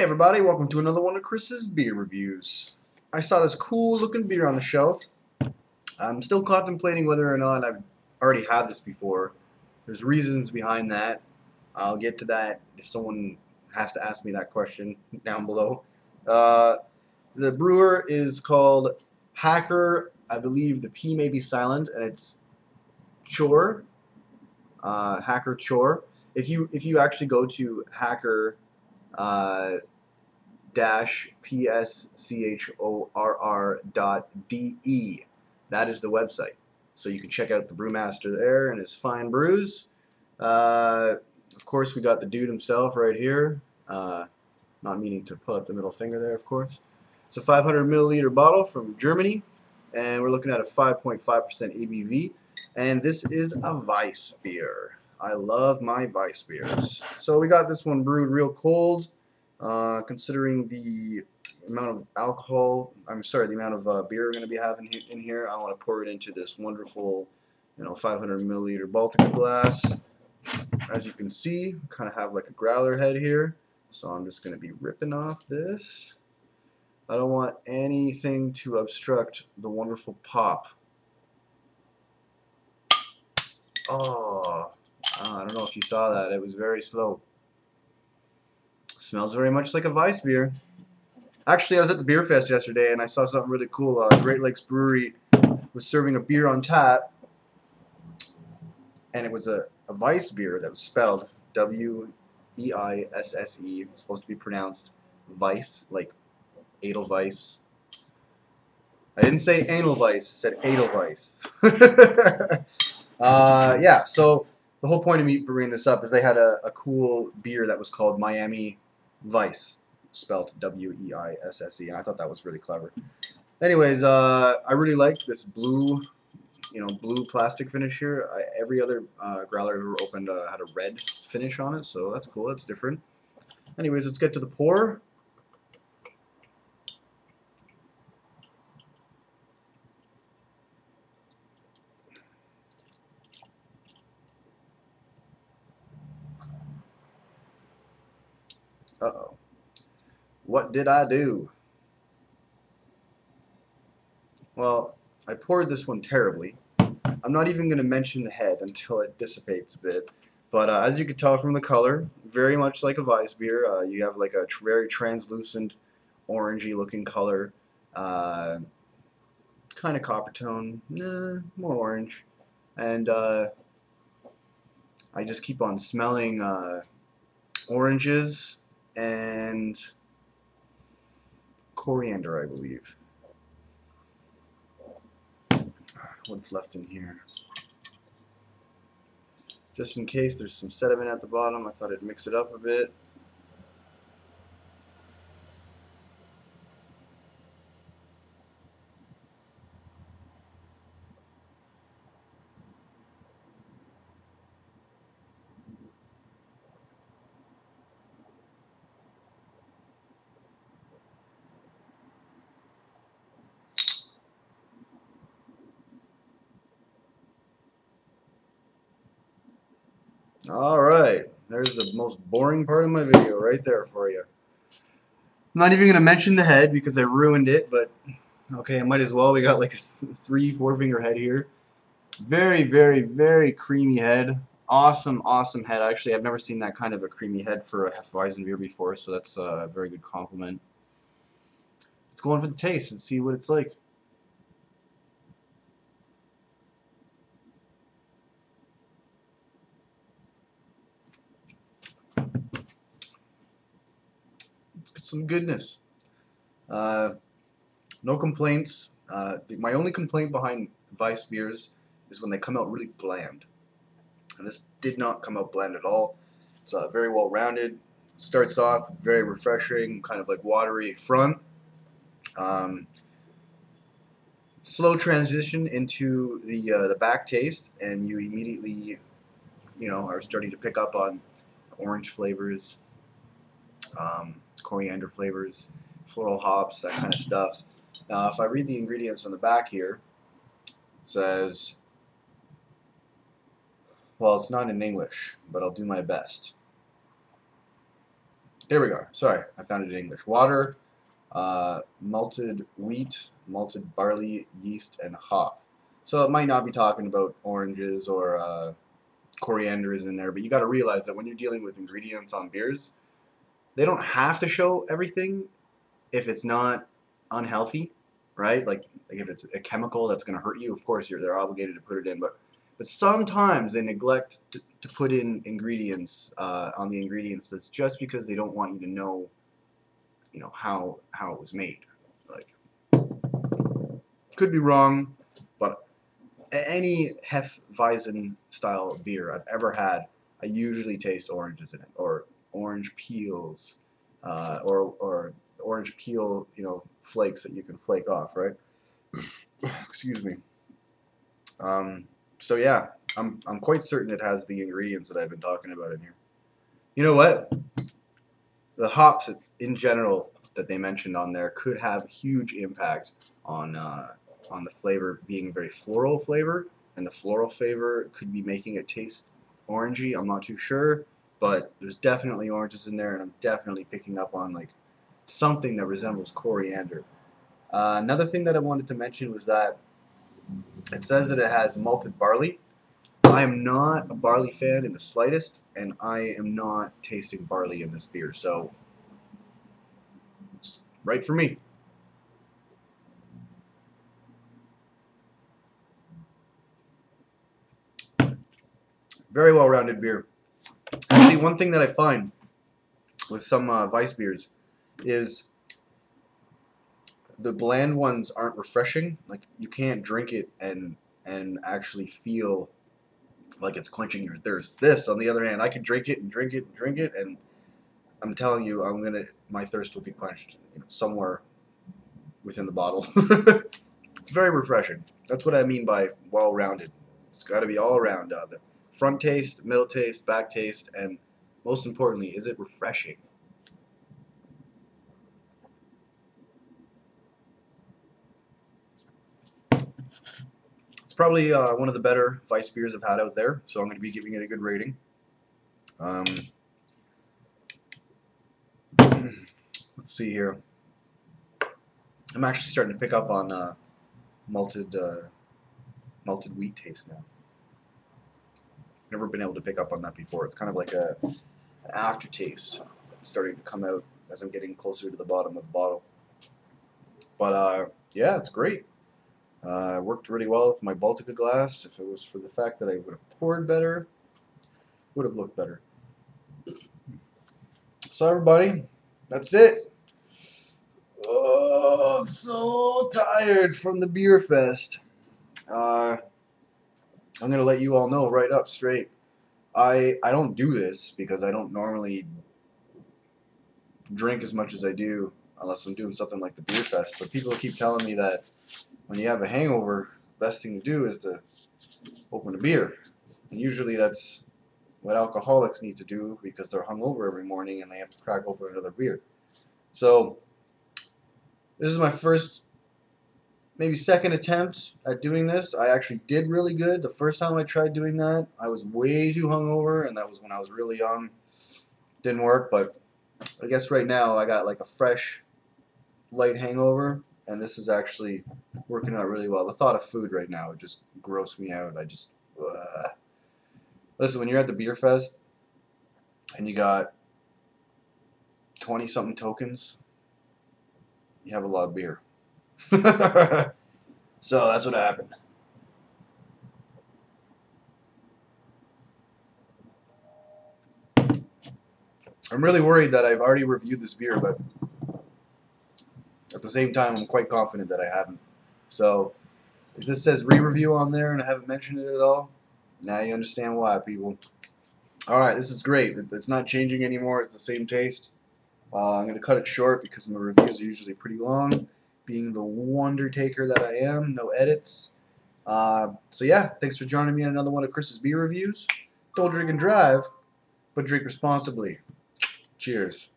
Hey everybody, welcome to another one of Chris's beer reviews. I saw this cool looking beer on the shelf. I'm still contemplating whether or not I've already had this before. There's reasons behind that. I'll get to that if someone has to ask me that question down below. Uh, the brewer is called Hacker. I believe the P may be silent, and it's Chore. Uh, Hacker Chore. If you if you actually go to Hacker uh, dash p s c h o r r dot d e, that is the website. So you can check out the brewmaster there and his fine brews. Uh, of course, we got the dude himself right here. Uh, not meaning to put up the middle finger there, of course. It's a 500 milliliter bottle from Germany, and we're looking at a 5.5% ABV. And this is a Weiss beer. I love my Weiss beers. So we got this one brewed real cold. Uh, considering the amount of alcohol, I'm sorry, the amount of uh, beer we're going to be having in here, I want to pour it into this wonderful, you know, 500 milliliter Baltika glass. As you can see, kind of have like a growler head here. So I'm just going to be ripping off this. I don't want anything to obstruct the wonderful pop. Oh, I don't know if you saw that. It was very slow. Smells very much like a Weiss beer. Actually, I was at the beer fest yesterday and I saw something really cool. Uh, Great Lakes Brewery was serving a beer on tap, and it was a, a Weiss beer that was spelled W E I S S E. It's supposed to be pronounced Weiss, like Edelweiss. I didn't say anal vice, I said Edelweiss. uh, yeah, so the whole point of me bringing this up is they had a, a cool beer that was called Miami Vice, spelled W-E-I-S-S-E, and I thought that was really clever. Anyways, uh, I really like this blue, you know, blue plastic finish here. I, every other uh, growler I've ever opened uh, had a red finish on it, so that's cool. That's different. Anyways, let's get to the pour. Uh-oh. What did I do? Well, I poured this one terribly. I'm not even going to mention the head until it dissipates a bit. But uh, as you can tell from the color, very much like a Weiss beer, uh, you have like a tr very translucent, orangey looking color. Uh, kind of copper tone, more orange. And uh, I just keep on smelling uh, oranges and coriander, I believe. What's left in here? Just in case there's some sediment at the bottom, I thought I'd mix it up a bit. Alright, there's the most boring part of my video right there for you. I'm not even going to mention the head because I ruined it, but okay, I might as well. We got like a three, four finger head here. Very, very, very creamy head. Awesome, awesome head. Actually, I've never seen that kind of a creamy head for a Hefeweizen beer before, so that's uh, a very good compliment. Let's go in for the taste and see what it's like. Some goodness. Uh, no complaints. Uh, my only complaint behind Vice beers is when they come out really bland. And this did not come out bland at all. It's uh, very well rounded. Starts off very refreshing, kind of like watery front. Um, slow transition into the uh, the back taste, and you immediately, you know, are starting to pick up on orange flavors. Um, coriander flavors, floral hops, that kind of stuff. Now, if I read the ingredients on the back here, it says, well, it's not in English, but I'll do my best. Here we go. Sorry, I found it in English. Water, uh, malted wheat, malted barley, yeast, and hop. So it might not be talking about oranges or uh, coriander is in there, but you got to realize that when you're dealing with ingredients on beers, they don't have to show everything if it's not unhealthy, right? Like, like if it's a chemical that's going to hurt you, of course you're they're obligated to put it in, but but sometimes they neglect to, to put in ingredients uh, on the ingredients that's just because they don't want you to know, you know how how it was made. Like, could be wrong, but any Hefeweizen style beer I've ever had, I usually taste oranges in it or orange peels, uh, or or orange peel, you know, flakes that you can flake off, right? Excuse me. Um, so yeah, I'm I'm quite certain it has the ingredients that I've been talking about in here. You know what? The hops in general that they mentioned on there could have huge impact on uh, on the flavor being very floral flavor, and the floral flavor could be making it taste orangey. I'm not too sure, but there's definitely oranges in there, and I'm definitely picking up on like something that resembles coriander. Uh, another thing that I wanted to mention was that it says that it has malted barley. I am not a barley fan in the slightest, and I am not tasting barley in this beer, so it's right for me. Very well-rounded beer. One thing that I find with some uh, Weiss beers is the bland ones aren't refreshing. Like you can't drink it and and actually feel like it's quenching your thirst. This, on the other hand, I can drink it and drink it and drink it, and I'm telling you, I'm gonna my thirst will be quenched somewhere within the bottle. it's very refreshing. That's what I mean by well-rounded. It's got to be all around. Uh, the front taste, middle taste, back taste, and most importantly, is it refreshing? It's probably uh, one of the better Vice beers I've had out there, so I'm going to be giving it a good rating. Um, let's see here. I'm actually starting to pick up on uh, malted uh, malted wheat taste now. Never been able to pick up on that before. It's kind of like a an aftertaste that's starting to come out as I'm getting closer to the bottom of the bottle. But uh, yeah, it's great. Uh, worked really well with my Baltika glass. If it was for the fact that I would have poured better, would have looked better. So everybody, that's it. Oh, I'm so tired from the beer fest. Uh, I'm gonna let you all know right up straight. I I don't do this because I don't normally drink as much as I do unless I'm doing something like the beer fest. But people keep telling me that when you have a hangover, best thing to do is to open a beer. And usually that's what alcoholics need to do because they're hungover every morning and they have to crack open another beer. So this is my first, maybe second attempt at doing this. I actually did really good. The first time I tried doing that, I was way too hungover, and that was when I was really young. Didn't work, but I guess right now I got like a fresh, light hangover, and this is actually working out really well. The thought of food right now just gross me out. I just listen when you're at the beer fest and you got 20 something tokens you have a lot of beer so that's what happened I'm really worried that I've already reviewed this beer but at the same time, I'm quite confident that I haven't. So, if this says re-review on there and I haven't mentioned it at all, now you understand why, people. Alright, this is great. It's not changing anymore. It's the same taste. Uh, I'm going to cut it short because my reviews are usually pretty long. Being the wonder taker that I am, no edits. Uh, so yeah, thanks for joining me on another one of Chris's beer reviews. Don't drink and drive, but drink responsibly. Cheers.